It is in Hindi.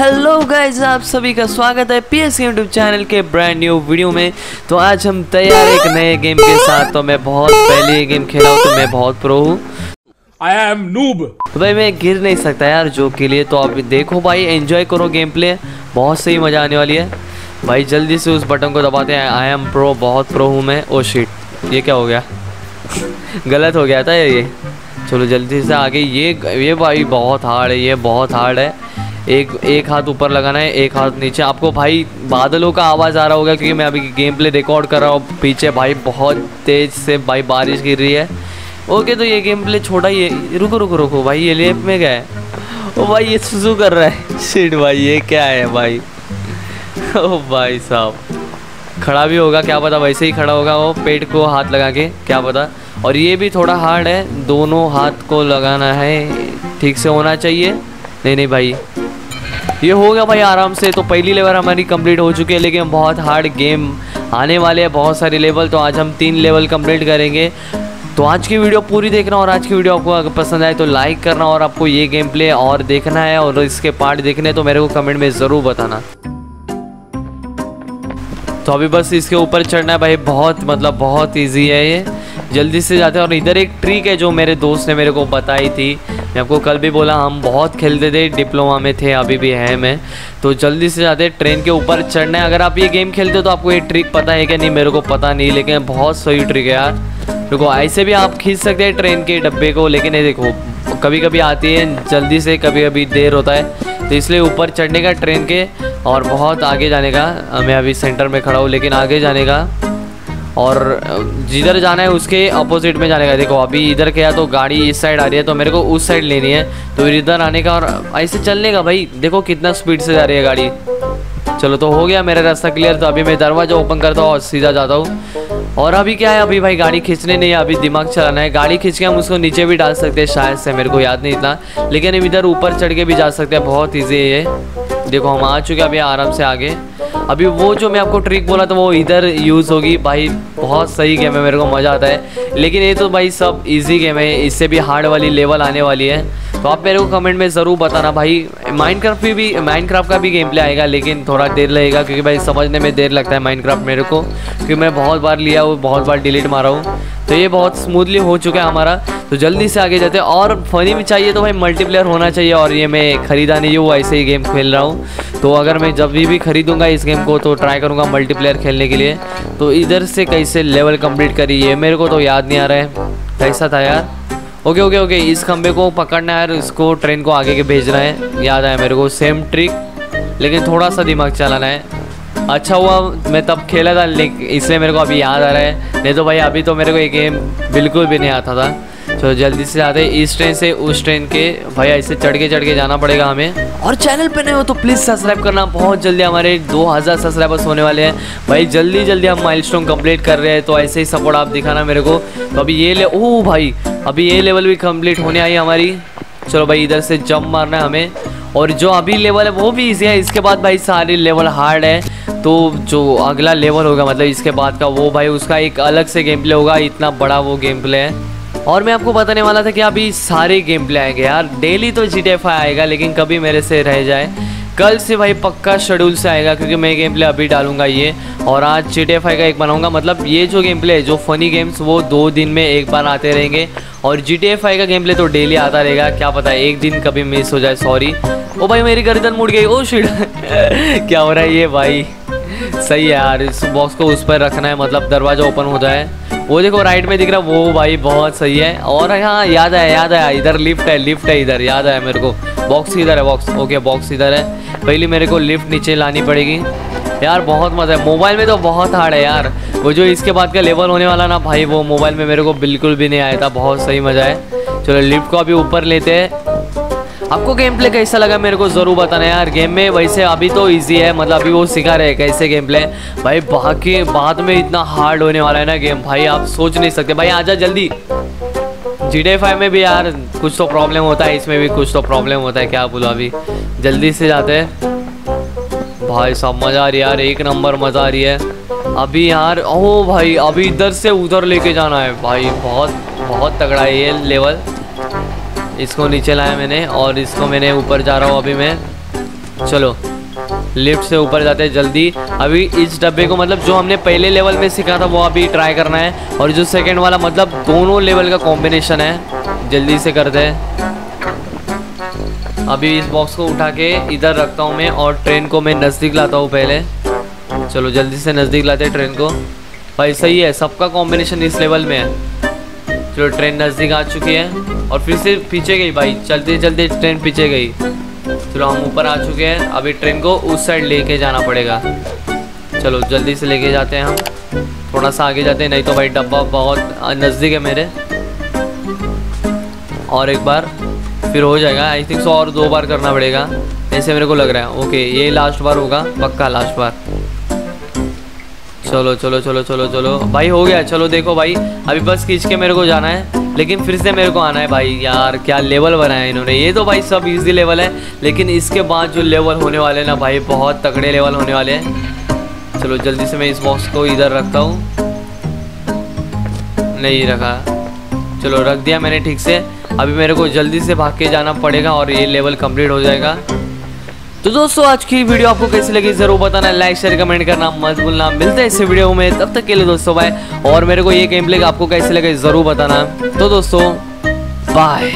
हेलो गाइज़ आप सभी का स्वागत है पी एस यूट्यूब चैनल के ब्रांड न्यू वीडियो में। तो आज हम तैयार एक नए गेम के साथ। तो मैं बहुत पहले ये गेम खेला हूँ तो मैं बहुत प्रो हूँ। I am noob. तो भाई मैं गिर नहीं सकता यार जो के लिए। तो अभी देखो भाई एंजॉय करो गेम प्ले बहुत सही मज़ा आने वाली है। भाई जल्दी से उस बटन को दबाते हैं। आई एम प्रो बहुत प्रो हूँ मैं। ओ शिट ये क्या हो गया? गलत हो गया था ये चलो जल्दी से आगे। ये ये भाई बहुत हार्ड है ये बहुत हार्ड है। एक एक हाथ ऊपर लगाना है, एक हाथ नीचे। आपको भाई बादलों का आवाज़ आ रहा होगा क्योंकि मैं अभी गेम प्ले रिकॉर्ड कर रहा हूँ। पीछे भाई बहुत तेज़ से भाई बारिश गिर रही है। ओके तो ये गेम प्ले छोटा ही है। रुको रुको रुको। भाई ये लेप में है। ओ भाई ये सुसु कर रहा है। शिट भाई, ये क्या है भाई? ओ भाई साहब। खड़ा भी होगा, क्या पता वैसे ही खड़ा होगा वो पेट को हाथ लगा के, क्या पता। और ये भी थोड़ा हार्ड है। दोनों हाथ को लगाना है। ठीक से होना चाहिए। नहीं नहीं भाई। ये हो गया भाई आराम से तो पहली लेवल हमारी कंप्लीट हो चुकी है, लेकिन बहुत हार्ड गेम आने वाले हैं, बहुत सारे लेवल तो आज हम तीन लेवल कंप्लीट करेंगे। तो आज की वीडियो पूरी देखना और आज की वीडियो आपको अगर पसंद आए तो लाइक करना और आपको ये गेम प्ले और देखना है और इसके पार्ट देखने तो मेरे को कमेंट में ज़रूर बताना। तो अभी बस इसके ऊपर चढ़ना है भाई, बहुत मतलब बहुत ईजी है ये। जल्दी से जाते हैं। और इधर एक ट्रिक है जो मेरे दोस्त ने मेरे को बताई थी। मैं आपको कल भी बोला, हम बहुत खेलते थे डिप्लोमा में थे, अभी भी है मैं। तो जल्दी से जाते ट्रेन के ऊपर चढ़ना है। अगर आप ये गेम खेलते हो तो आपको ये ट्रिक पता है क्या नहीं, मेरे को पता नहीं, लेकिन बहुत सही ट्रिक है यार। देखो ऐसे भी आप खींच सकते हैं ट्रेन के डब्बे को, लेकिन ये देखो कभी कभी आती है, जल्दी से कभी कभी देर होता है। तो इसलिए ऊपर चढ़ने का ट्रेन के, और बहुत आगे जाने का, मैं अभी सेंटर में खड़ा हूँ, लेकिन आगे जाने का और जिधर जाना है उसके अपोजिट में जाने का। देखो, अभी इधर गया तो गाड़ी इस साइड आ रही है तो मेरे को उस साइड लेनी है। तो फिर इधर आने का और ऐसे चलने का भाई, देखो कितना स्पीड से जा रही है गाड़ी। चलो तो हो गया मेरा रास्ता क्लियर तो अभी मैं दरवाज़ा ओपन करता हूँ और सीधा जाता हूँ। और अभी क्या है, अभी भाई गाड़ी खींचने नहीं है, अभी दिमाग चलाना है। गाड़ी खींच के हम उसको नीचे भी डाल सकते हैं, शायद से, मेरे को याद नहीं इतना। लेकिन हम इधर ऊपर चढ़ के भी जा सकते हैं, बहुत ईजी है ये। देखो, हम आ चुके हैं अभी आराम से आगे। अभी वो जो मैं आपको ट्रिक बोला था, वो इधर यूज़ होगी। भाई, बहुत सही गेम है, मेरे को मज़ा आता है। लेकिन ये तो भाई सब इजी गेम है, इससे भी हार्ड वाली लेवल आने वाली है। तो आप मेरे को कमेंट में ज़रूर बताना भाई। माइनक्राफ्ट भी भी माइनक्राफ्ट का भी गेम प्ले आएगा, लेकिन थोड़ा देर लगेगा, क्योंकि भाई समझने में देर लगता है माइनक्राफ्ट मेरे को। क्योंकि मैं बहुत बार लिया हूँ, बहुत बार डिलीट मारा हूँ। तो ये बहुत स्मूथली हो चुका है हमारा। तो जल्दी से आगे जाते हैं। और फनी भी चाहिए तो भाई मल्टीप्लेयर होना चाहिए और ये मैं ख़रीदा नहीं हूँ ऐसे ही गेम खेल रहा हूँ। तो अगर मैं जब भी भी खरीदूँगा इस गेम को तो ट्राई करूँगा मल्टीप्लेयर खेलने के लिए। तो इधर से कैसे लेवल कंप्लीट करी ये मेरे को तो याद नहीं आ रहा है। कैसा था यार? ओके ओके ओके इस खंबे को पकड़ना है और इसको ट्रेन को आगे के भेजना है। याद आया मेरे को सेम ट्रिक लेकिन थोड़ा सा दिमाग चलाना है। अच्छा हुआ, मैं तब खेला था इसलिए मेरे को अभी याद आ रहा है। नहीं तो भाई, अभी तो मेरे को ये गेम बिल्कुल भी नहीं आता था। तो जल्दी से जाते इस ट्रेन से उस ट्रेन के भाई ऐसे चढ़ के चढ़ के जाना पड़ेगा हमें। और चैनल पे नए हो तो प्लीज़ सब्सक्राइब करना, बहुत जल्दी हमारे 2000 सब्सक्राइबर्स होने वाले हैं। भाई, जल्दी जल्दी हम माइलस्टोन कंप्लीट कर रहे हैं तो ऐसे ही सपोर्ट आप दिखाना मेरे को। तो अभी ये ले ओ भाई, अभी ये लेवल भी कंप्लीट होने आई हमारी। चलो भाई, इधर से जंप मारना है हमें। और जो अभी लेवल है, वो भी ईजी है। इसके बाद भाई सारे लेवल हार्ड है। तो जो अगला लेवल होगा मतलब इसके बाद का, वो भाई उसका एक अलग से गेम प्ले होगा। इतना बड़ा वो गेम प्ले है। और मैं आपको बताने वाला था कि अभी सारे गेम प्ले आएँगे यार। डेली तो जी आएगा, लेकिन कभी मेरे से रह जाए। कल से भाई पक्का शेड्यूल से आएगा, क्योंकि मैं गेम प्ले अभी डालूँगा ये। और आज जी टी का एक बनाऊँगा। मतलब ये जो गेम प्ले है, जो फनी गेम्स वो दो दिन में एक बार आते रहेंगे। और जी टी का गेम प्ले तो डेली आता रहेगा, क्या पता है एक दिन कभी मिस हो जाए सॉरी ओ भाई, मेरी गर्दन मुड़ गई। ओ शिट क्या हो रहा है ये भाई? सही है यार, इस बॉक्स को उस पर रखना है मतलब दरवाज़ा ओपन हो जाए। वो देखो राइट में दिख रहा, वो भाई बहुत सही है। और हाँ याद आया याद आया, इधर लिफ्ट है लिफ्ट है इधर, याद आया मेरे को। बॉक्स इधर है बॉक्स ओके बॉक्स इधर है। पहले मेरे को लिफ्ट नीचे लानी पड़ेगी। यार, बहुत मज़ा है। मोबाइल में तो बहुत हार्ड है यार। वो जो इसके बाद का लेवल होने वाला ना, भाई, वो मोबाइल में मेरे को बिल्कुल भी नहीं आया था। बहुत सही मज़ा है। चलो लिफ्ट को अभी ऊपर लेते हैं। आपको गेम प्ले कैसा लगा मेरे को ज़रूर बताना यार। गेम में वैसे अभी तो इजी है मतलब अभी वो सिखा रहे हैं कैसे गेम प्ले भाई, बाकी, बाद में इतना हार्ड होने वाला है ना गेम भाई, आप सोच नहीं सकते। भाई, आजा जल्दी। जी डी फाइव में भी यार कुछ तो प्रॉब्लम होता है, इसमें भी कुछ तो प्रॉब्लम होता है, क्या बोलो अभी। जल्दी से जाते हैं। भाई साहब मज़ा आ रही है यार, एक नंबर मज़ा आ रही है। अभी यार, ओ भाई, अभी इधर से उधर लेके जाना है। भाई, बहुत बहुत तगड़ा है ये लेवल इसको नीचे लाया मैंने और इसको मैंने ऊपर जा रहा हूँ अभी मैं। चलो लिफ्ट से ऊपर जाते हैं जल्दी। अभी इस डब्बे को मतलब जो हमने पहले लेवल में सीखा था, वो अभी ट्राई करना है। और जो सेकंड वाला मतलब दोनों लेवल का कॉम्बिनेशन है, जल्दी से करते हैं। अभी इस बॉक्स को उठा के इधर रखता हूँ मैं और ट्रेन को मैं नज़दीक लाता हूँ पहले। चलो, जल्दी से नज़दीक लाते हैं ट्रेन को। भाई, सही है, सबका कॉम्बिनेशन इस लेवल में है। चलो ट्रेन नज़दीक आ चुकी है। और फिर से पीछे गई भाई। चलते चलते ट्रेन पीछे गई। चलो, हम ऊपर आ चुके हैं। अभी ट्रेन को उस साइड लेके जाना पड़ेगा। चलो, जल्दी से लेके जाते हैं हम। थोड़ा सा आगे जाते हैं, नहीं तो भाई डब्बा बहुत नज़दीक है मेरे। और एक बार फिर हो जाएगा। आई थिंक सो और दो बार करना पड़ेगा। ऐसे मेरे को लग रहा है। ओके ये लास्ट बार होगा। पक्का लास्ट बार। चलो चलो चलो चलो चलो। भाई, हो गया। चलो, देखो भाई, अभी बस खींच के मेरे को जाना है, लेकिन फिर से मेरे को आना है भाई। यार, क्या लेवल बनाया है इन्होंने। ये तो भाई सब इजी लेवल है, लेकिन इसके बाद जो लेवल होने वाले हैं ना भाई, बहुत तगड़े लेवल होने वाले हैं। चलो, जल्दी से मैं इस बॉक्स को इधर रखता हूँ। नहीं रखा। चलो, रख दिया मैंने ठीक से। अभी मेरे को जल्दी से भाग के जाना पड़ेगा और ये लेवल कंप्लीट हो जाएगा। तो दोस्तों, आज की वीडियो आपको कैसी लगी, ज़रूर बताना लाइक शेयर कमेंट करना मत भूलना। मिलते हैं इस वीडियो में, तब तक के लिए दोस्तों बाय और मेरे को ये गेम प्ले आपको कैसे लगे, ज़रूर बताना। तो दोस्तों बाय.